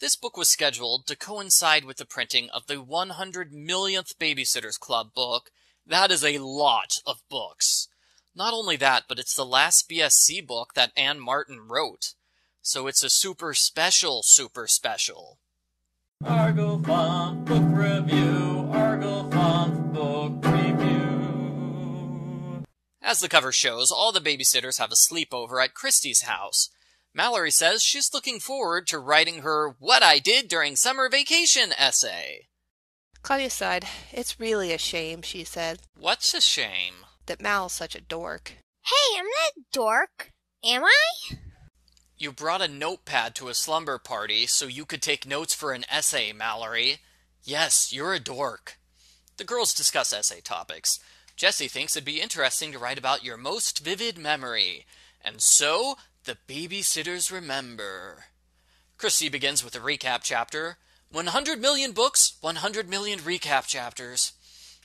This book was scheduled to coincide with the printing of the 100 millionth Babysitters Club book. That is a lot of books. Not only that, but it's the last BSC book that Ann Martin wrote. So it's a super special, super special. Arglefumph Book Review, Arglefumph Book Review. As the cover shows, all the babysitters have a sleepover at Kristy's house. Mallory says she's looking forward to writing her What I Did During Summer Vacation essay. Claudia sighed. It's really a shame, she said, What's a shame? that Mal's such a dork. Hey, I'm not a dork. Am I? You brought a notepad to a slumber party so you could take notes for an essay, Mallory. Yes, you're a dork. The girls discuss essay topics. Jessi thinks it'd be interesting to write about your most vivid memory. And so, the babysitters remember. Kristy begins with a recap chapter. 100 million books, 100 million recap chapters.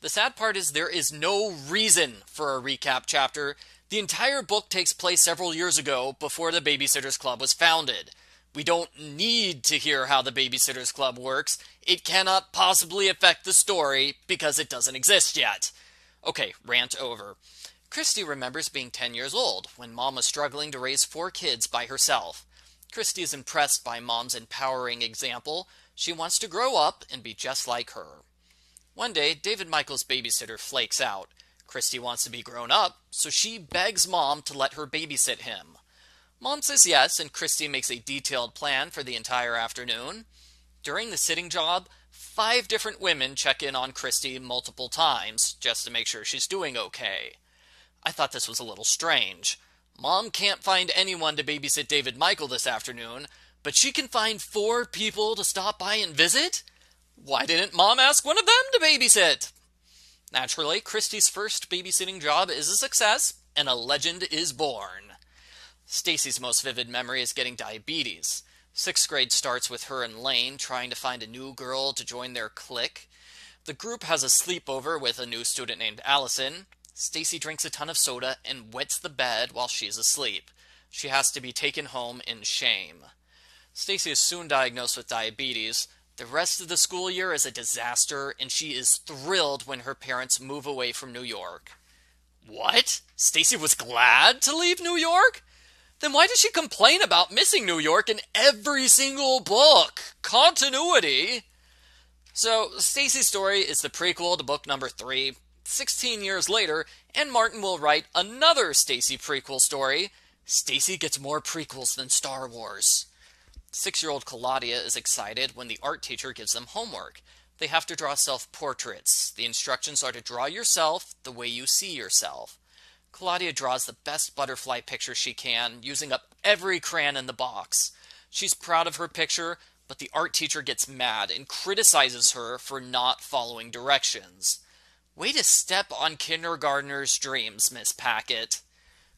The sad part is there is no reason for a recap chapter. The entire book takes place several years ago before the Babysitters Club was founded. We don't need to hear how the Babysitters Club works. It cannot possibly affect the story because it doesn't exist yet. Okay, rant over. Kristy remembers being 10 years old when mom was struggling to raise four kids by herself. Kristy is impressed by mom's empowering example. She wants to grow up and be just like her. One day, David Michael's babysitter flakes out. Kristy wants to be grown up, so she begs mom to let her babysit him. Mom says yes, and Kristy makes a detailed plan for the entire afternoon. During the sitting job, five different women check in on Kristy multiple times just to make sure she's doing okay. I thought this was a little strange. Mom can't find anyone to babysit David Michael this afternoon, but she can find four people to stop by and visit? Why didn't Mom ask one of them to babysit? Naturally, Kristy's first babysitting job is a success, and a legend is born. Stacey's most vivid memory is getting diabetes. Sixth grade starts with her and Laine trying to find a new girl to join their clique. The group has a sleepover with a new student named Allison. Stacey drinks a ton of soda and wets the bed while she's asleep. She has to be taken home in shame. Stacey is soon diagnosed with diabetes. The rest of the school year is a disaster, and she is thrilled when her parents move away from New York. What? Stacey was glad to leave New York? Then why does she complain about missing New York in every single book? Continuity. So, Stacey's story is the prequel to book number 3. 16 years later, Ann Martin will write another Stacey prequel story. Stacey gets more prequels than Star Wars. Six year old Claudia is excited when the art teacher gives them homework. They have to draw self portraits. The instructions are to draw yourself the way you see yourself. Claudia draws the best butterfly picture she can, using up every crayon in the box. She's proud of her picture, but the art teacher gets mad and criticizes her for not following directions. Way to step on kindergartner's dreams, Miss Packet.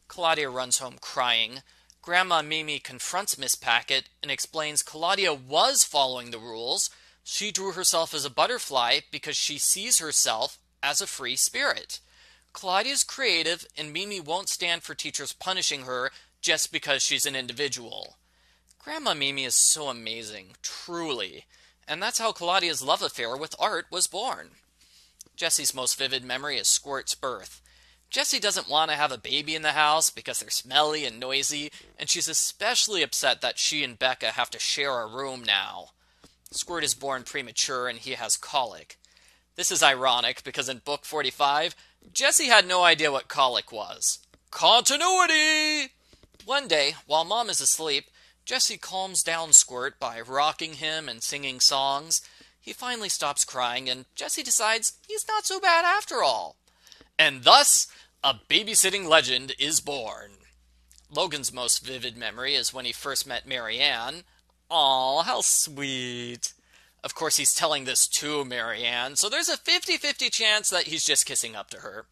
Claudia runs home crying. Grandma Mimi confronts Miss Packet and explains Claudia was following the rules. She drew herself as a butterfly because she sees herself as a free spirit. Claudia's creative, and Mimi won't stand for teachers punishing her just because she's an individual. Grandma Mimi is so amazing, truly, and that's how Claudia's love affair with art was born. Jessi's most vivid memory is Squirt's birth. Jessi doesn't want to have a baby in the house because they're smelly and noisy, and she's especially upset that she and Becca have to share a room now. Squirt is born premature and he has colic. This is ironic because in book 45, Jessi had no idea what colic was. Continuity! One day, while mom is asleep, Jessi calms down Squirt by rocking him and singing songs. He finally stops crying, and Jessi decides he's not so bad after all. And thus, a babysitting legend is born. Logan's most vivid memory is when he first met Mary Anne. Aw, how sweet. Of course, he's telling this to Mary Anne, so there's a 50 50 chance that he's just kissing up to her.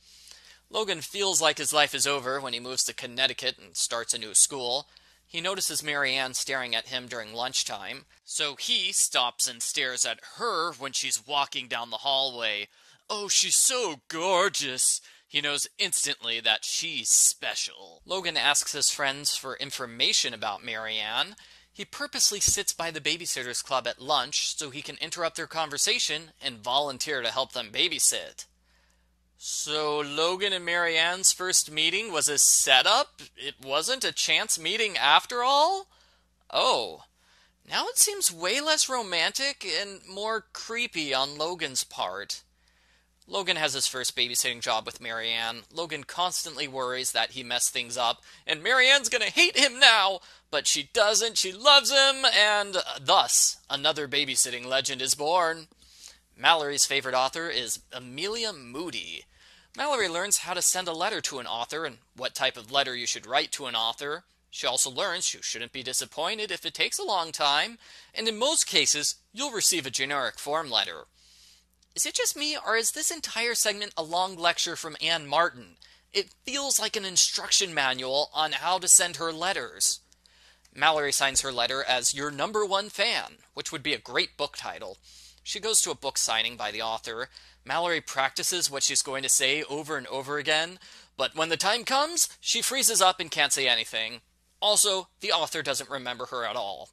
Logan feels like his life is over when he moves to Connecticut and starts a new school. He notices Mary Anne staring at him during lunchtime, so he stops and stares at her when she's walking down the hallway. Oh, she's so gorgeous! He knows instantly that she's special. Logan asks his friends for information about Mary Anne. He purposely sits by the babysitters club at lunch so he can interrupt their conversation and volunteer to help them babysit. So Logan and Mary Anne's first meeting was a setup? It wasn't a chance meeting after all? Oh. Now it seems way less romantic and more creepy on Logan's part. Logan has his first babysitting job with Mary Anne. Logan constantly worries that he messed things up, and Mary Anne's gonna hate him now, but she doesn't. She loves him, and uh, thus, another babysitting legend is born. Mallory's favorite author is Amelia Moody. Mallory learns how to send a letter to an author and what type of letter you should write to an author. She also learns you shouldn't be disappointed if it takes a long time, and in most cases, you'll receive a generic form letter. Is it just me, or is this entire segment a long lecture from Ann Martin? It feels like an instruction manual on how to send her letters. Mallory signs her letter as your number one fan, which would be a great book title. She goes to a book signing by the author. Mallory practices what she's going to say over and over again, but when the time comes, she freezes up and can't say anything. Also, the author doesn't remember her at all.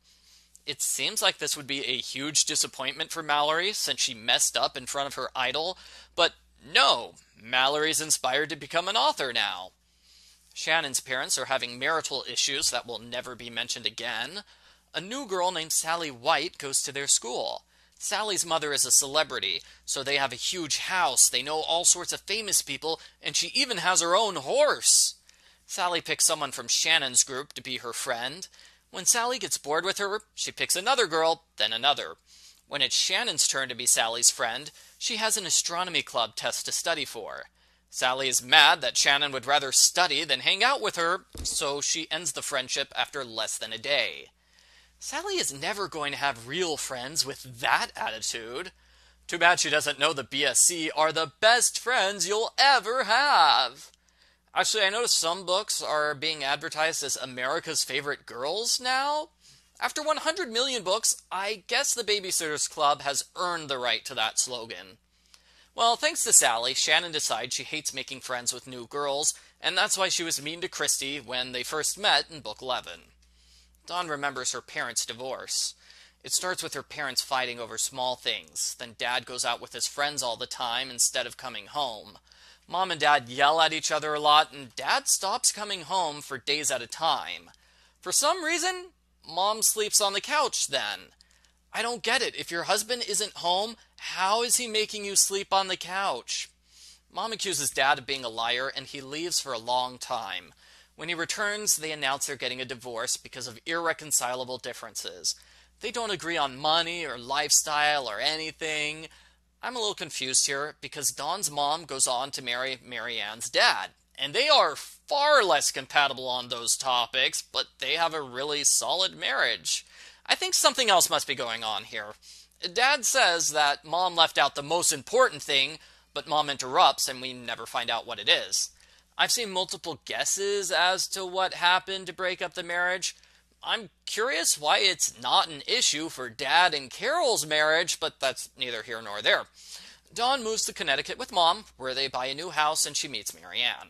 It seems like this would be a huge disappointment for Mallory since she messed up in front of her idol, but no, Mallory's inspired to become an author now. Shannon's parents are having marital issues that will never be mentioned again. A new girl named Sally White goes to their school. Sally's mother is a celebrity, so they have a huge house, they know all sorts of famous people, and she even has her own horse. Sally picks someone from Shannon's group to be her friend. When Sally gets bored with her, she picks another girl, then another. When it's Shannon's turn to be Sally's friend, she has an astronomy club test to study for. Sally is mad that Shannon would rather study than hang out with her, so she ends the friendship after less than a day. Sally is never going to have real friends with that attitude. Too bad she doesn't know the BSC are the best friends you'll ever have. Actually, I noticed some books are being advertised as America's favorite girls now. After 100 million books, I guess the Babysitters Club has earned the right to that slogan. Well, thanks to Sally, Shannon decides she hates making friends with new girls, and that's why she was mean to Kristy when they first met in Book 11. Dawn remembers her parents' divorce. It starts with her parents fighting over small things. Then Dad goes out with his friends all the time instead of coming home. Mom and Dad yell at each other a lot, and Dad stops coming home for days at a time. For some reason, Mom sleeps on the couch then. I don't get it. If your husband isn't home, how is he making you sleep on the couch? Mom accuses Dad of being a liar, and he leaves for a long time. When he returns, they announce they're getting a divorce because of irreconcilable differences. They don't agree on money or lifestyle or anything. I'm a little confused here because Dawn's mom goes on to marry Mary Anne's dad, and they are far less compatible on those topics, but they have a really solid marriage. I think something else must be going on here. Dad says that mom left out the most important thing, but mom interrupts and we never find out what it is. I've seen multiple guesses as to what happened to break up the marriage, I'm curious why it's not an issue for Dad and Carol's marriage, but that's neither here nor there. Dawn moves to Connecticut with Mom, where they buy a new house and she meets Mary Anne.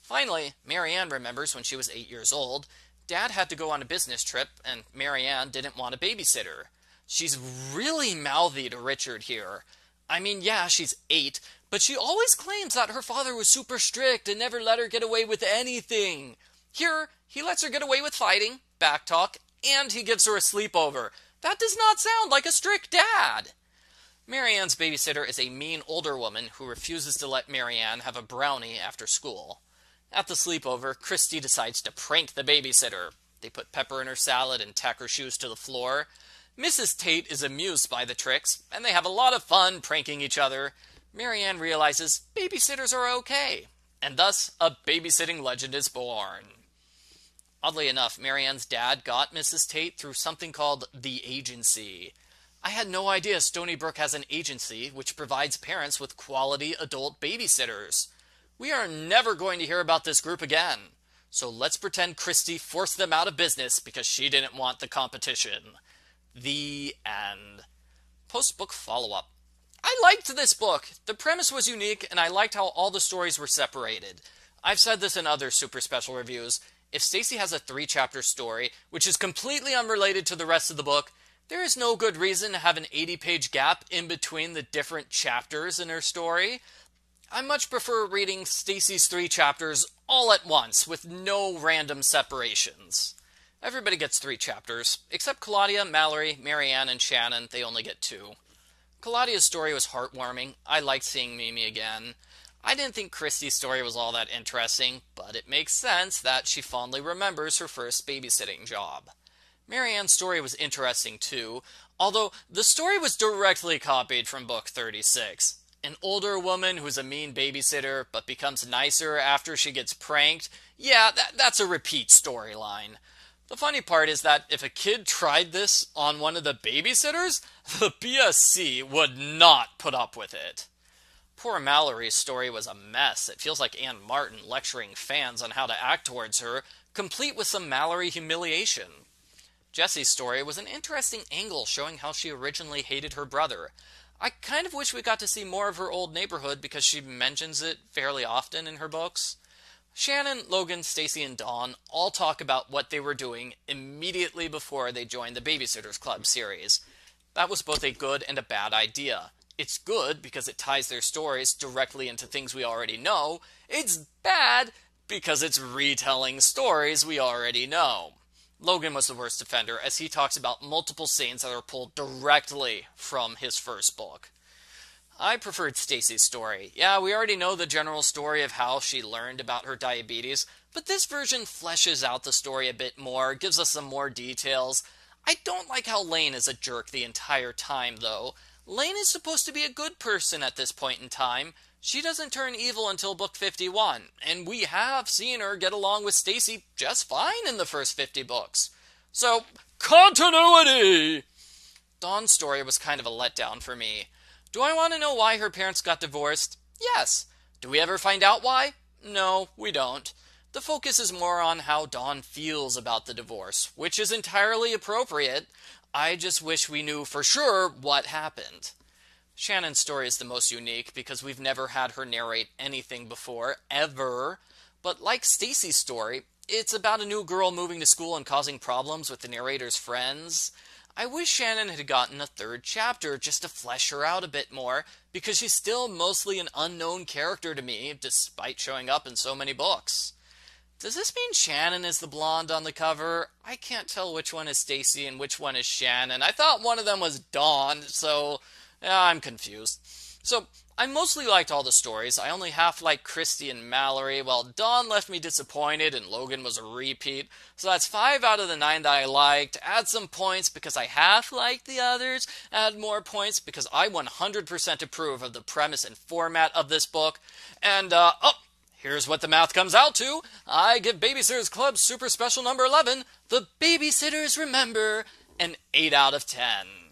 Finally, Mary Anne remembers when she was eight years old, Dad had to go on a business trip, and Mary Anne didn't want a babysitter. She's really mouthy to Richard here. I mean, yeah, she's eight, but she always claims that her father was super strict and never let her get away with anything. Here, he lets her get away with fighting, backtalk, and he gives her a sleepover. That does not sound like a strict dad. Mary Anne's babysitter is a mean older woman who refuses to let Mary Anne have a brownie after school. At the sleepover, Kristy decides to prank the babysitter. They put pepper in her salad and tack her shoes to the floor. Mrs. Tate is amused by the tricks, and they have a lot of fun pranking each other. Mary Anne realizes babysitters are okay, and thus a babysitting legend is born. Oddly enough, Mary Anne's dad got Mrs. Tate through something called the agency. I had no idea Stoneybrook has an agency which provides parents with quality adult babysitters. We are never going to hear about this group again. So let's pretend Kristy forced them out of business because she didn't want the competition. The end. Post book follow up. I liked this book. The premise was unique, and I liked how all the stories were separated. I've said this in other super special reviews. If Stacey has a three chapter story, which is completely unrelated to the rest of the book, there is no good reason to have an 80 page gap in between the different chapters in her story. I much prefer reading Stacey's three chapters all at once with no random separations. Everybody gets three chapters, except Claudia, Mallory, Mary Anne, and Shannon, they only get two. Claudia's story was heartwarming. I liked seeing Mimi again. I didn't think Kristy's story was all that interesting, but it makes sense that she fondly remembers her first babysitting job. Mary Anne's story was interesting too, although the story was directly copied from book 36. An older woman who's a mean babysitter but becomes nicer after she gets pranked. Yeah, that, that's a repeat storyline. The funny part is that if a kid tried this on one of the babysitters, the BSC would not put up with it. Poor Mallory's story was a mess. It feels like Ann Martin lecturing fans on how to act towards her, complete with some Mallory humiliation. Jessi's story was an interesting angle showing how she originally hated her brother. I kind of wish we got to see more of her old neighborhood because she mentions it fairly often in her books. Shannon, Logan, Stacey, and Dawn all talk about what they were doing immediately before they joined the Babysitters Club series. That was both a good and a bad idea. It's good because it ties their stories directly into things we already know. It's bad because it's retelling stories we already know. Logan was the worst offender as he talks about multiple scenes that are pulled directly from his first book. I preferred Stacey's story. Yeah, we already know the general story of how she learned about her diabetes, but this version fleshes out the story a bit more, gives us some more details. I don't like how Laine is a jerk the entire time, though. Laine is supposed to be a good person at this point in time. She doesn't turn evil until book 51, and we have seen her get along with Stacey just fine in the first 50 books. So, continuity! Dawn's story was kind of a letdown for me. Do I want to know why her parents got divorced? Yes. Do we ever find out why? No, we don't. The focus is more on how Dawn feels about the divorce, which is entirely appropriate. I just wish we knew for sure what happened. Shannon's story is the most unique because we've never had her narrate anything before, ever. But like Stacey's story, it's about a new girl moving to school and causing problems with the narrator's friends. I wish Shannon had gotten a third chapter just to flesh her out a bit more, because she's still mostly an unknown character to me, despite showing up in so many books. Does this mean Shannon is the blonde on the cover? I can't tell which one is Stacey and which one is Shannon. I thought one of them was Dawn, so I'm confused. So, I mostly liked all the stories. I only half liked Kristy and Mallory, while Dawn left me disappointed and Logan was a repeat. So that's five out of the nine that I liked. Add some points because I half liked the others. Add more points because I 100% approve of the premise and format of this book. And, uh, oh, Here's what the math comes out to. I give Babysitters Club Super Special Number 11, The Babysitters Remember, an 8 out of 10.